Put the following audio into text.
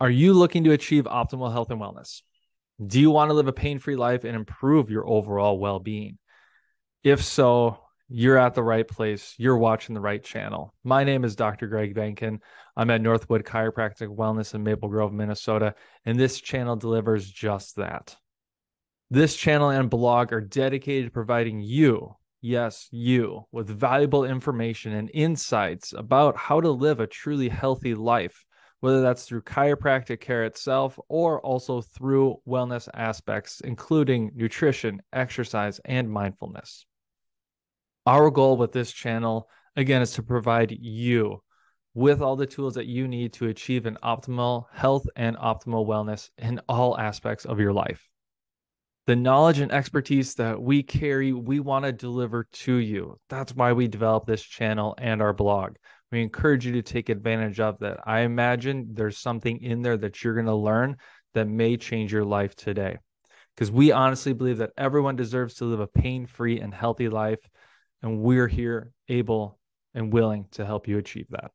Are you looking to achieve optimal health and wellness? Do you want to live a pain free life and improve your overall well being? If so, you're at the right place. You're watching the right channel. My name is Dr. Greg Beenken. I'm at Northwood Chiropractic Wellness in Maple Grove, Minnesota, and this channel delivers just that. This channel and blog are dedicated to providing you, yes, you, with valuable information and insights about how to live a truly healthy life whether that's through chiropractic care itself or also through wellness aspects, including nutrition, exercise, and mindfulness. Our goal with this channel, again, is to provide you with all the tools that you need to achieve an optimal health and optimal wellness in all aspects of your life. The knowledge and expertise that we carry, we want to deliver to you. That's why we developed this channel and our blog we encourage you to take advantage of that. I imagine there's something in there that you're going to learn that may change your life today. Because we honestly believe that everyone deserves to live a pain free and healthy life. And we're here able and willing to help you achieve that.